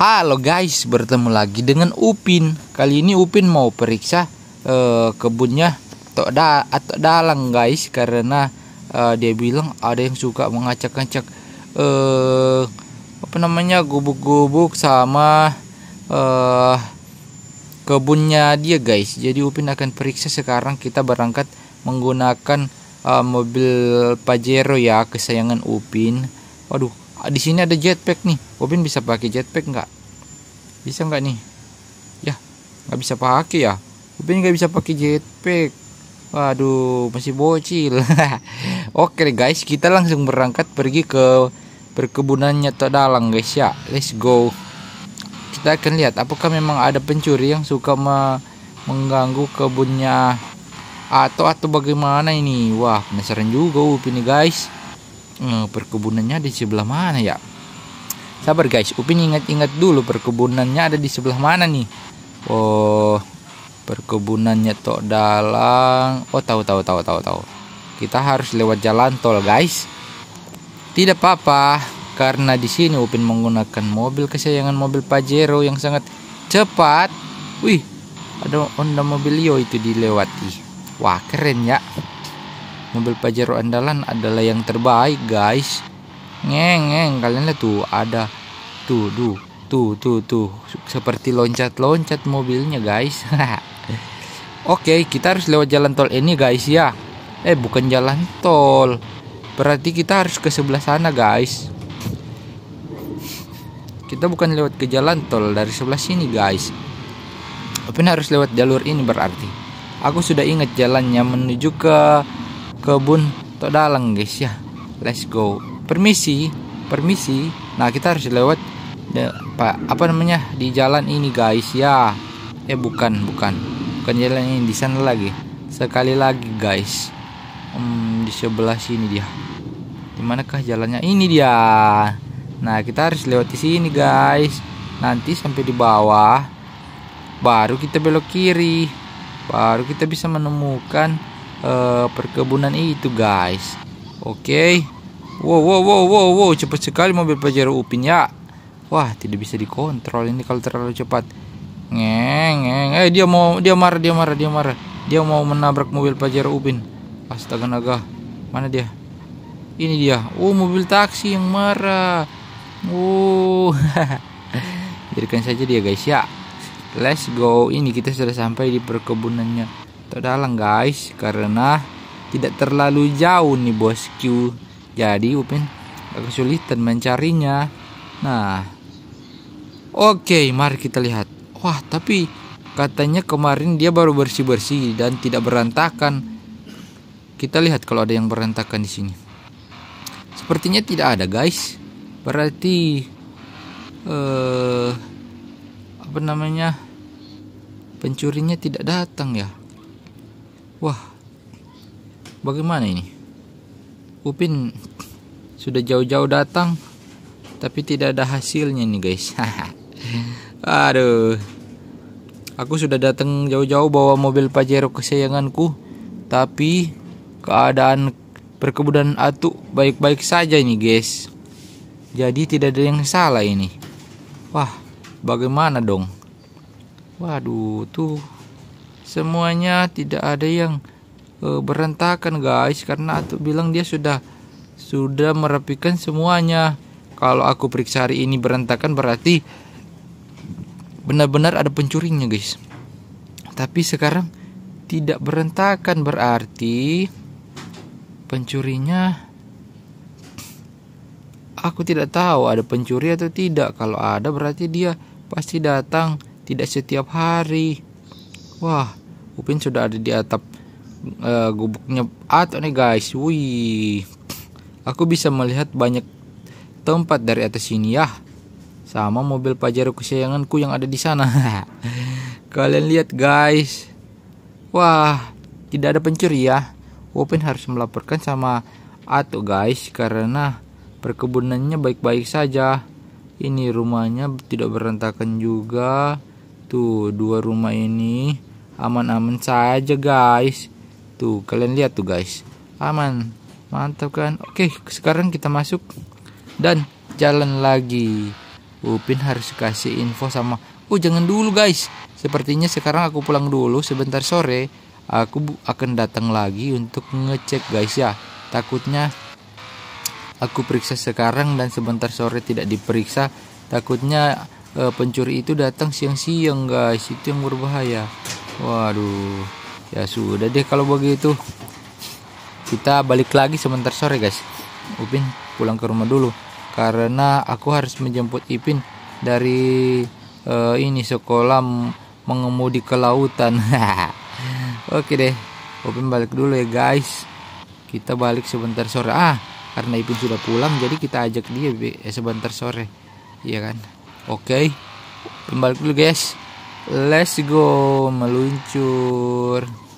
Halo guys, bertemu lagi dengan Upin. Kali ini Upin mau periksa uh, kebunnya tok da atau dalang guys karena uh, dia bilang ada yang suka mengacak-acak uh, apa namanya gubuk-gubuk sama uh, kebunnya dia guys. Jadi Upin akan periksa sekarang kita berangkat menggunakan uh, mobil Pajero ya kesayangan Upin. Waduh, di sini ada jetpack nih. Upin bisa pakai jetpack nggak? Bisa nggak nih? Ya, nggak bisa pakai ya. Upin nggak bisa pakai jetpack. Waduh, masih bocil. Oke deh guys, kita langsung berangkat pergi ke perkebunannya Dalang guys ya. Let's go. Kita akan lihat apakah memang ada pencuri yang suka me mengganggu kebunnya atau atau bagaimana ini. Wah, penasaran juga Upin nih guys eh, perkebunannya di sebelah mana ya? Sabar guys. Upin ingat-ingat dulu perkebunannya ada di sebelah mana nih? Oh perkebunannya tok dalang. Oh tahu tahu tahu tahu tahu. Kita harus lewat jalan tol guys. Tidak apa-apa karena di sini Upin menggunakan mobil kesayangan mobil Pajero yang sangat cepat. Wih ada Honda Mobilio itu dilewati. Wah keren ya mobil Pajero andalan adalah yang terbaik guys. Ngeng ngeng kalian lihat tuh ada tuh tuh tuh tuh tuh seperti loncat-loncat mobilnya guys. Oke kita harus lewat jalan tol ini guys ya. Eh bukan jalan tol. Berarti kita harus ke sebelah sana guys. Kita bukan lewat ke jalan tol dari sebelah sini guys. Tapi harus lewat jalur ini berarti. Aku sudah ingat jalannya menuju ke kebun tok dalang guys ya. Let's go. Permisi permisi. Nah kita harus lewat de, pak apa namanya di jalan ini guys ya. Eh bukan bukan. Bukan jalan ini di sana lagi. Sekali lagi guys. Hmm, di sebelah sini dia. Di manakah jalannya? Ini dia. Nah kita harus lewat di sini guys. Nanti sampai di bawah baru kita belok kiri. Baru kita bisa menemukan uh, perkebunan itu guys. Oke. Okay. wow wow wow wow wow. Cepat sekali mobil Pajero Upin ya. Wah tidak bisa dikontrol ini kalau terlalu cepat. Ngeng ngeng. Eh dia mau dia marah dia marah dia marah. Dia mau menabrak mobil Pajero Upin. Astaga naga mana dia? Ini dia. Oh mobil taksi yang marah. Oh jadikan saja dia guys ya. Let's go. Ini kita sudah sampai di perkebunannya terdalang guys karena tidak terlalu jauh nih bosku jadi Upin agak kesulitan mencarinya. Nah oke okay, mari kita lihat. Wah tapi katanya kemarin dia baru bersih-bersih dan tidak berantakan. Kita lihat kalau ada yang berantakan di sini. Sepertinya tidak ada guys. Berarti eh apa namanya pencurinya tidak datang ya Wah, bagaimana ini? Upin sudah jauh-jauh datang, tapi tidak ada hasilnya nih guys. Aduh, aku sudah datang jauh-jauh bawa mobil Pajero kesayanganku, tapi keadaan perkebunan atu baik-baik saja ini guys. Jadi tidak ada yang salah ini. Wah, bagaimana dong? Waduh, tuh semuanya tidak ada yang uh, berantakan guys. Karena aku bilang dia sudah sudah merapikan semuanya. Kalau aku periksa hari ini berantakan berarti benar-benar ada pencurinya guys. Tapi sekarang tidak berantakan berarti pencurinya aku tidak tahu ada pencuri atau tidak. Kalau ada berarti dia pasti datang tidak setiap hari. Wah Upin sudah ada di atap uh, gubuknya atau nih guys. Wih. Aku bisa melihat banyak tempat dari atas sini ya. Sama mobil Pajero kesayanganku yang ada di sana. Kalian lihat guys. Wah, tidak ada pencuri ya. Upin harus melaporkan sama Ato guys karena perkebunannya baik-baik saja. Ini rumahnya tidak berantakan juga. Tuh, dua rumah ini aman-aman saja guys. Tuh kalian lihat tuh guys. Aman. Mantap kan? Oke sekarang kita masuk dan jalan lagi. Upin harus kasih info sama Oh jangan dulu guys. Sepertinya sekarang aku pulang dulu. Sebentar sore Aku akan datang lagi untuk ngecek guys ya. Takutnya Aku periksa sekarang dan sebentar sore tidak diperiksa. Takutnya uh, pencuri itu datang siang-siang guys. Itu yang berbahaya Waduh Ya sudah deh kalau begitu Kita balik lagi sebentar sore guys Upin pulang ke rumah dulu karena aku harus menjemput Ipin dari uh, ini sekolah mengemudi ke lautan. Oke deh, Ipin balik dulu ya guys. Kita balik sebentar sore. Ah, karena Ipin sudah pulang, jadi kita ajak dia eh, sebentar sore, iya kan? Oke, Ipin balik dulu guys. Let's go meluncur.